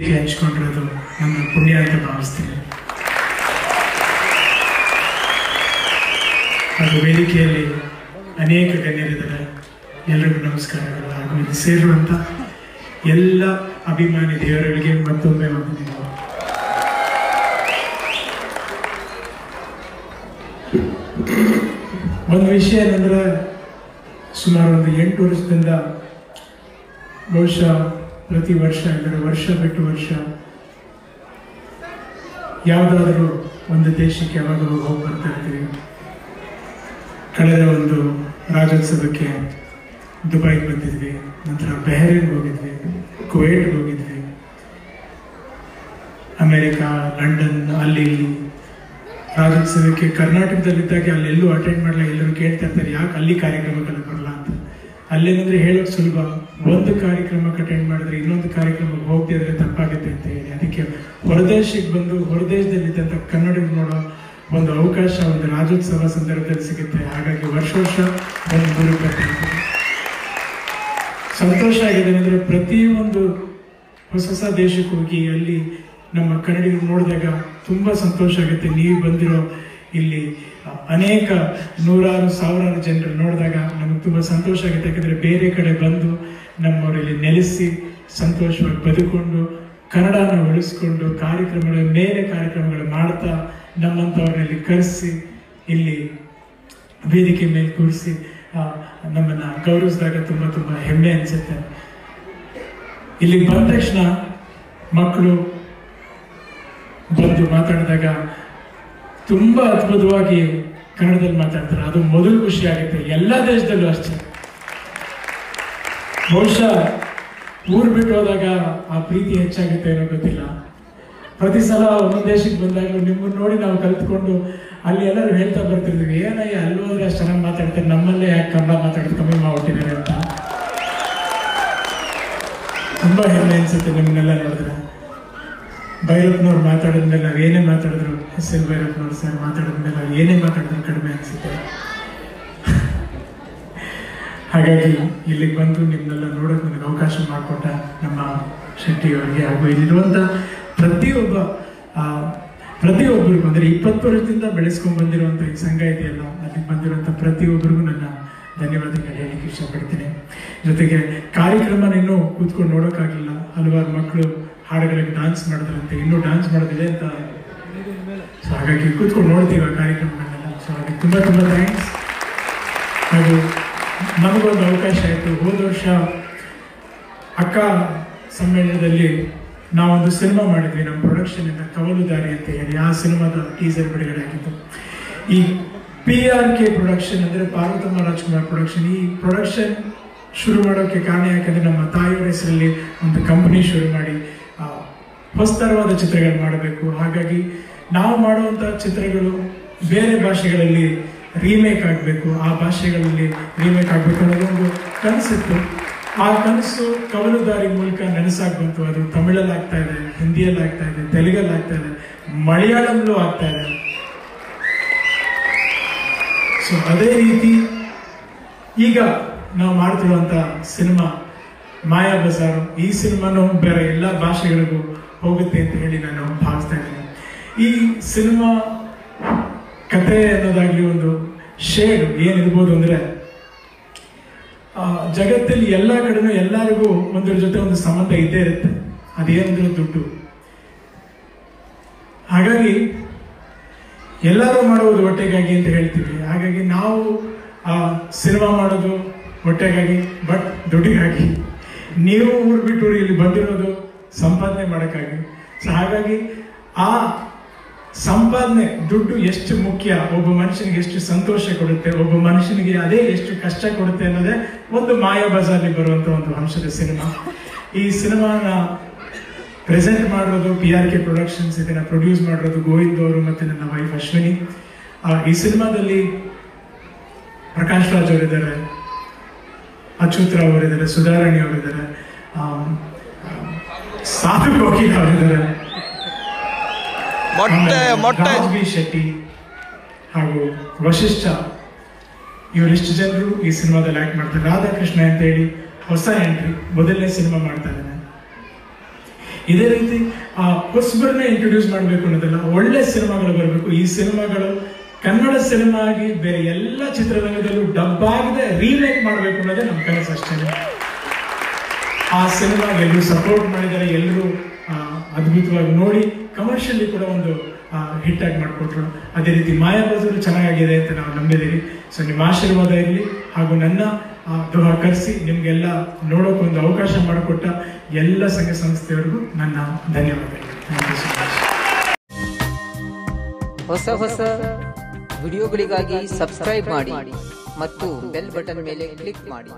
ಹಂಚ್ಕೊಂಡಿರೋದು ನಮ್ಮ ಪುಣ್ಯ ಅಂತ ಭಾವಿಸ್ತೀನಿ ಹಾಗೂ ವೇದಿಕೆಯಲ್ಲಿ ಅನೇಕ ಗಣ್ಯರಿದ್ದಾರೆ. ಎಲ್ಲರಿಗೂ ನಮಸ್ಕಾರಗಳು. ಹಾಗೂ ಇಲ್ಲಿ ಸೇರುವಂತ ಎಲ್ಲ ಅಭಿಮಾನಿ ದೇವರುಗಳಿಗೆ ಮತ್ತೊಮ್ಮೆ ವಂದನೆಗಳು. ಒಂದು ವಿಷಯ ಏನಂದ್ರೆ, ಸುಮಾರು ಒಂದು ಎಂಟು ವರ್ಷದಿಂದ ಬಹುಶಃ ಪ್ರತಿ ವರ್ಷ ಅಂದರೆ ವರ್ಷ ಬಿಟ್ಟು ವರ್ಷ, ಯಾವುದಾದ್ರೂ ಒಂದು ದೇಶಕ್ಕೆ ಯಾವಾಗಲೂ ಹೋಗಿ ಬರ್ತಾ ಇರ್ತೀವಿ. ಕಳೆದ ಒಂದು ರಾಜ್ಯೋತ್ಸವಕ್ಕೆ ದುಬೈಗೆ ಬಂದಿದ್ವಿ, ನಂತರ ಬೆಹರೇನ್ ಹೋಗಿದ್ವಿ, ಕುವೈಟ್ಗೆ ಹೋಗಿದ್ವಿ, ಅಮೇರಿಕಾ, ಲಂಡನ್, ಅಲ್ಲಿ ಇಲ್ಲಿ. ರಾಜ್ಯೋತ್ಸವಕ್ಕೆ ಕರ್ನಾಟಕದಲ್ಲಿದ್ದಾಗ ಅಲ್ಲೆಲ್ಲೂ ಅಟೆಂಡ್ ಮಾಡಲ್ಲ ಎಲ್ಲರೂ ಕೇಳ್ತಾ ಇರ್ತಾರೆ, ಯಾಕೆ ಅಲ್ಲಿ ಕಾರ್ಯಕ್ರಮಗಳು ಅಲ್ಲೇನಂದ್ರೆ ಹೇಳೋದು ಸುಲಭ. ಒಂದು ಕಾರ್ಯಕ್ರಮಕ್ಕೆ ಅಟೆಂಡ್ ಮಾಡಿದ್ರೆ ಇನ್ನೊಂದು ಕಾರ್ಯಕ್ರಮಕ್ಕೆ ಹೋಗ್ತಿದ್ರೆ ತಪ್ಪಾಗುತ್ತೆ ಅಂತ ಹೇಳಿ. ಅದಕ್ಕೆ ಹೊರದೇಶಕ್ಕೆ ಬಂದು ಹೊರದೇಶದಲ್ಲಿದ್ದಂಥ ಕನ್ನಡಿಗರು ನೋಡೋ ಒಂದು ಅವಕಾಶ, ಒಂದು ರಾಜ್ಯೋತ್ಸವ ಸಂದರ್ಭದಲ್ಲಿ ಸಿಗುತ್ತೆ. ಹಾಗಾಗಿ ವರ್ಷ ವರ್ಷ ಒಂದು ಗುರು ಸಂತೋಷ ಆಗಿದೆ ಅಂದ್ರೆ ಪ್ರತಿಯೊಂದು ಹೊಸ ಹೊಸ ದೇಶಕ್ಕೆ ಹೋಗಿ ಅಲ್ಲಿ ನಮ್ಮ ಕನ್ನಡಿಗರು ನೋಡಿದಾಗ ತುಂಬಾ ಸಂತೋಷ ಆಗುತ್ತೆ. ನೀವು ಬಂದಿರೋ ಇಲ್ಲಿ ಅನೇಕ ನೂರಾರು ಸಾವಿರಾರು ಜನರು ನೋಡಿದಾಗ ನಮಗೆ ತುಂಬಾ ಸಂತೋಷ ಆಗುತ್ತೆ. ಯಾಕಂದರೆ ಬೇರೆ ಕಡೆ ಬಂದು ನಮ್ಮವರಲ್ಲಿ ನೆಲೆಸಿ ಸಂತೋಷವಾಗಿ ಬದುಕೊಂಡು ಕನ್ನಡನ ಉಳಿಸ್ಕೊಂಡು ಕಾರ್ಯಕ್ರಮಗಳ ಮೇಲೆ ಕಾರ್ಯಕ್ರಮಗಳು ಮಾಡ್ತಾ ನಮ್ಮಂಥವ್ರನ್ನಲ್ಲಿ ಕರೆಸಿ, ಇಲ್ಲಿ ವೇದಿಕೆ ಮೇಲೆ ಕೂರಿಸಿ ನಮ್ಮನ್ನ ಗೌರವಿಸಿದಾಗ ತುಂಬಾ ತುಂಬಾ ಹೆಮ್ಮೆ ಅನಿಸುತ್ತೆ. ಇಲ್ಲಿ ಬಂದ ತಕ್ಷಣ ಮಕ್ಕಳು ಬಂದು ಮಾತಾಡಿದಾಗ ತುಂಬಾ ಅದ್ಭುತವಾಗಿ ಕನ್ನಡದಲ್ಲಿ ಮಾತಾಡ್ತಾರೆ. ಅದು ಮೊದಲು ಖುಷಿ ಆಗುತ್ತೆ. ಎಲ್ಲ ದೇಶದಲ್ಲೂ ಅಷ್ಟೇ. ಬಹುಶಃ ಊರ್ ಬಿಟ್ಟು ಹೋದಾಗ ಆ ಪ್ರೀತಿ ಹೆಚ್ಚಾಗುತ್ತೆ ಏನೋ ಗೊತ್ತಿಲ್ಲ. ಪ್ರತಿ ಸಲ ಒಂದು ದೇಶಕ್ಕೆ ಬಂದಾಗ ನಿಮ್ಮನ್ನ ನೋಡಿ ನಾವು ಕಲ್ತ್ಕೊಂಡು ಅಲ್ಲಿ ಎಲ್ಲರೂ ಹೇಳ್ತಾ ಬರ್ತಿರ್ತೀವಿ ಏನಯ್ಯ, ಅಲ್ಲಿ ಹೋದ್ರೆ ಅಷ್ಟು ಚೆನ್ನಾಗಿ ಮಾತಾಡ್ತಾರೆ? ನಮ್ಮಲ್ಲೇ ಯಾಕೆ ಕನ್ನಡ ಮಾತಾಡೋದು ಕಮ್ಮಿ ಮಾಡ್ಬಿಟ್ಟಿದ್ದಾರೆ ಅಂತ. ತುಂಬಾ ಹೆಮ್ಮೆ ಅನ್ಸುತ್ತೆ ನಿಮ್ಮನ್ನೆಲ್ಲ ನೋಡಿದ್ರೆ. ಭೈರಪ್ಪನವ್ರು ಮಾತಾಡಿದ್ಮೇಲೆ ನಾವು ಏನೇ ಮಾತಾಡಿದ್ರು ಎಸ್ ಎಲ್ ಭೈರಪ್ಪನವ್ರು ಸರ್ ಮಾತಾಡೋದ ಮೇಲೆ ಏನೇ ಮಾತಾಡಿದ್ರು ಕಡಿಮೆ ಅನಿಸುತ್ತೆ. ಹಾಗಾಗಿ ಇಲ್ಲಿಗೆ ಬಂದು ನಿಮ್ಮನ್ನೆಲ್ಲ ನೋಡೋಕೆ ನನಗೆ ಅವಕಾಶ ಮಾಡಿಕೊಟ್ಟ ನಮ್ಮ ಶೆಟ್ಟಿಯವರಿಗೆ ಹಾಗೂ ಇಲ್ಲಿರುವಂಥ ಪ್ರತಿಯೊಬ್ಬ ಪ್ರತಿಯೊಬ್ಬರಿಗೂ ಅಂದರೆ ಇಪ್ಪತ್ತು ವರ್ಷದಿಂದ ಬೆಳೆಸ್ಕೊಂಡು ಬಂದಿರುವಂಥ ಈ ಸಂಘ ಇದೆಯಲ್ಲ, ಅಲ್ಲಿಗೆ ಬಂದಿರುವಂಥ ಪ್ರತಿಯೊಬ್ಬರಿಗೂ ನನ್ನ ಧನ್ಯವಾದಗಳು ಹೇಳಲಿಕ್ಕೆ ಇಷ್ಟಪಡ್ತೀನಿ. ಜೊತೆಗೆ ಕಾರ್ಯಕ್ರಮ ಇನ್ನೂ ಕೂತ್ಕೊಂಡು ನೋಡೋಕ್ಕಾಗಲಿಲ್ಲ. ಹಲವಾರು ಮಕ್ಕಳು ಹಾಡುಗಳಿಗೆ ಡ್ಯಾನ್ಸ್ ಮಾಡಿದ್ರಂತೆ. ಇನ್ನೂ ಡ್ಯಾನ್ಸ್ ಮಾಡೋದಿದೆ ಅಂತ ಸೊ ಹಾಗಾಗಿ ಕೂತ್ಕೊಂಡು ನೋಡ್ತೀವಿ ಆ ಕಾರ್ಯಕ್ರಮಗಳನ್ನೆಲ್ಲ. ಸೊ ಹಾಗೆ ತುಂಬ ತುಂಬ ಥ್ಯಾಂಕ್ಸ್ ಹಾಗೂ ನಮಗೊಂದು ಅವಕಾಶ ಆಯಿತು. ಹೋದ ವರ್ಷ ಅಕ್ಕ ಸಮ್ಮೇಳನದಲ್ಲಿ ನಾವೊಂದು ಸಿನಿಮಾ ಮಾಡಿದ್ವಿ. ನಮ್ಮ ಪ್ರೊಡಕ್ಷನ್ ಇಂದ ಕವಲುದಾರಿ ಅಂತ ಹೇಳಿ ಆ ಸಿನಿಮಾದ ಟೀಸರ್ ಬಿಡುಗಡೆ ಆಗಿತ್ತು. ಈ ಪಿ ಆರ್ ಕೆ ಪ್ರೊಡಕ್ಷನ್ ಅಂದರೆ ಪಾರ್ವತಮ್ಮ ರಾಜ್ಕುಮಾರ್ ಪ್ರೊಡಕ್ಷನ್ ಈ ಪ್ರೊಡಕ್ಷನ್ ಶುರು ಮಾಡೋಕ್ಕೆ ಕಾರಣ ಯಾಕಂದರೆ ನಮ್ಮ ತಾಯಿಯವರ ಹೆಸರಲ್ಲಿ ಒಂದು ಕಂಪನಿ ಶುರು ಮಾಡಿ ಹೊಸ ಥರವಾದ ಚಿತ್ರಗಳು ಮಾಡಬೇಕು. ಹಾಗಾಗಿ ನಾವು ಮಾಡುವಂಥ ಚಿತ್ರಗಳು ಬೇರೆ ಭಾಷೆಗಳಲ್ಲಿ ರೀಮೇಕ್ ಆಗಬೇಕು, ಆ ಭಾಷೆಗಳಲ್ಲಿ ರೀಮೇಕ್ ಆಗಬೇಕು ಅನ್ನೋದೊಂದು ಕನಸಿತ್ತು. ಆ ಕನಸು ಕವಲುದಾರಿ ಮೂಲಕ ನನಸಾಗಿ ಅದು ತಮಿಳಲ್ಲಿ ಆಗ್ತಾ ಇದೆ, ಹಿಂದಿಯಲ್ಲಿ ಆಗ್ತಾ ಇದೆ, ತೆಲುಗಲ್ಲಿ ಆಗ್ತಾ ಇದೆ, ಮಲಯಾಳಂಲೂ ಆಗ್ತಾ ಇದೆ. ಸೊ ಅದೇ ರೀತಿ ಈಗ ನಾವು ಮಾಡ್ತಿರುವಂಥ ಸಿನಿಮಾ ಮಾಯಾ ಬಜಾರು. ಈ ಸಿನಿಮಾನು ಬೇರೆ ಎಲ್ಲ ಭಾಷೆಗಳಿಗೂ ಹೋಗುತ್ತೆ ಅಂತ ಹೇಳಿ ನಾನು ಭಾವಿಸ್ತಾ ಇದ್ದೀನಿ. ಈ ಸಿನಿಮಾ ಕತೆ ಅನ್ನೋದಾಗಲಿ ಒಂದು ಶೇರ್ ಏನಿರ್ಬೋದು ಅಂದರೆ ಜಗತ್ತಲ್ಲಿ ಎಲ್ಲ ಕಡೆನೂ ಎಲ್ಲರಿಗೂ ಒಂದರ ಜೊತೆ ಒಂದು ಸಂಬಂಧ ಇದ್ದೇ ಇರುತ್ತೆ. ಅದೇನಂದ್ರೆ ದುಡ್ಡು. ಹಾಗಾಗಿ ಎಲ್ಲರೂ ಮಾಡುವುದು ಹೊಟ್ಟೆಗಾಗಿ ಅಂತ ಹೇಳ್ತೀವಿ. ಹಾಗಾಗಿ ನಾವು, ಆ, ಸಿನಿಮಾ ಮಾಡೋದು ಹೊಟ್ಟೆಗಾಗಿ, ಬಟ್ ದುಡ್ಡಿಗಾಗಿ. ನೀವು ಊರು ಬಿಟ್ಟು ಇಲ್ಲಿ ಬಂದಿರೋದು ಸಂಪಾದನೆ ಮಾಡೋಕ್ಕಾಗಿ. ಸೊ ಹಾಗಾಗಿ ಆ ಸಂಪಾದನೆ ದುಡ್ಡು ಎಷ್ಟು ಮುಖ್ಯ? ಒಬ್ಬ ಮನುಷ್ಯನಿಗೆ ಎಷ್ಟು ಸಂತೋಷ ಕೊಡುತ್ತೆ? ಒಬ್ಬ ಮನುಷ್ಯನಿಗೆ ಅದೇ ಎಷ್ಟು ಕಷ್ಟ ಕೊಡುತ್ತೆ ಅನ್ನೋದೇ ಒಂದು ಮಾಯಾ ಬಜಾರ್ಲಿ ಬರುವಂತ ಒಂದು ಅಂಶದ ಸಿನಿಮಾ. ಈ ಸಿನಿಮಾನ ಪ್ರೆಸೆಂಟ್ ಮಾಡಿರೋದು ಪಿ ಆರ್ ಕೆ ಪ್ರೊಡಕ್ಷನ್ಸ್ ಇದನ್ನ ಪ್ರೊಡ್ಯೂಸ್ ಮಾಡಿರೋದು ಗೋವಿಂದ್ ಅವರು ಮತ್ತೆ ನನ್ನ ವೈಫ್ ಅಶ್ವಿನಿ. ಈ ಸಿನಿಮಾದಲ್ಲಿ ಪ್ರಕಾಶ್ ರಾಜ್ ಅವರಿದ್ದಾರೆ, ಅಚ್ಯುತ್ ರಾವ್ ಅವರಿದ್ದಾರೆ, ಸುಧಾರಾಣಿ ಅವರಿದ್ದಾರೆ ಸಾಧು ಗೋಕಿ ಅವರಿದ್ದಾರೆ. ಮೊಟ್ಟೆ ಮೊಟ್ಟೆ. ಶೆಟ್ಟಿ ಹಾಗೂ ವಶಿಷ್ಠ ಇವರಿಷ್ಟು ಜನರು ಈ ಸಿನಿಮಾದಲ್ಲಿ ಆಕ್ಟ್ ಮಾಡ್ತಾರೆ. ರಾಧಾಕೃಷ್ಣ ಅಂತ ಹೇಳಿ ಹೊಸ ಎಂಟ್ರಿ ಮೊದಲನೇ ಸಿನಿಮಾ ಮಾಡ್ತಾ ಇದ್ದಾನೆ. ಇದೇ ರೀತಿ ಆ ಹೊಸಬರನ್ನ ಇಂಟ್ರೊಡ್ಯೂಸ್ ಮಾಡಬೇಕು ಅನ್ನೋದಲ್ಲ ಒಳ್ಳೆ ಸಿನಿಮಾಗಳು ಬರಬೇಕು. ಈ ಸಿನಿಮಾಗಳು ಕನ್ನಡ ಸಿನಿಮಾ ಆಗಿ ಬೇರೆ ಎಲ್ಲ ಚಿತ್ರರಂಗದಲ್ಲೂ ಡಬ್ ಆಗದೆ ರೀಮೇಕ್ ಮಾಡಬೇಕು ಅನ್ನೋದೇ ನಮ್ಮ ಕನಸು ಅಷ್ಟೇ. ಆ ಸಿನಿಮಾಗೆ ಎಲ್ಲರೂ ಸಪೋರ್ಟ್ ಮಾಡಿದ್ದಾರೆ ಎಲ್ಲರೂ ಅದ್ಭುತವಾಗಿ ನೋಡಿ ಕಮರ್ಷಿಯಲಿ ಕೂಡ ಒಂದು ಹಿಟ್ ಆಗಿ ಮಾಡಿಕೊಟ್ರು. ಅದೇ ರೀತಿ ಮಾಯಾಬಜಾರು ಚೆನ್ನಾಗಿದೆ ಅಂತ ನಾವು ನಂಬಿದ್ದೀವಿ. ಸೊ ನಿಮ್ಮ ಆಶೀರ್ವಾದ ಇರಲಿ. ಹಾಗೂ ನನ್ನ ಗೃಹ ಕರೆಸಿ ನಿಮಗೆಲ್ಲ ನೋಡೋಕೆ ಒಂದು ಅವಕಾಶ ಮಾಡಿಕೊಟ್ಟ ಎಲ್ಲ ಸಂಘ ಸಂಸ್ಥೆಯವರಿಗೂ ನನ್ನ ಧನ್ಯವಾದಗಳು. ಹೊಸ ಹೊಸ ವಿಡಿಯೋಗಳಿಗಾಗಿ ಸಬ್ಸ್ಕ್ರೈಬ್ ಮಾಡಿ ಮತ್ತು ಬೆಲ್ ಬಟನ್ ಮೇಲೆ ಕ್ಲಿಕ್ ಮಾಡಿ.